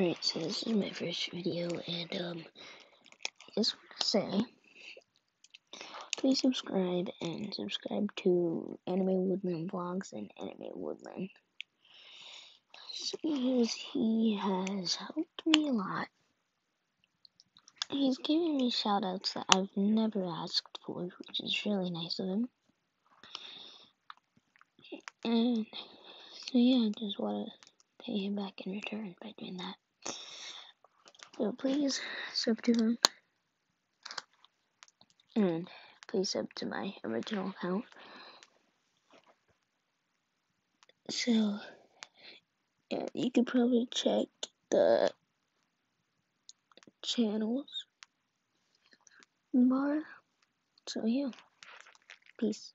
Alright, so this is my first video, and um, I just want to say, please subscribe and subscribe to Anime Woodland Vlogs and Anime Woodland. Because he has helped me a lot. He's giving me shoutouts that I've never asked for, which is really nice of him. And so yeah, I just want to pay him back in return by doing that. So please sub to him. And please sub to my original account. So yeah, you could probably check the channels bar. So yeah. Peace.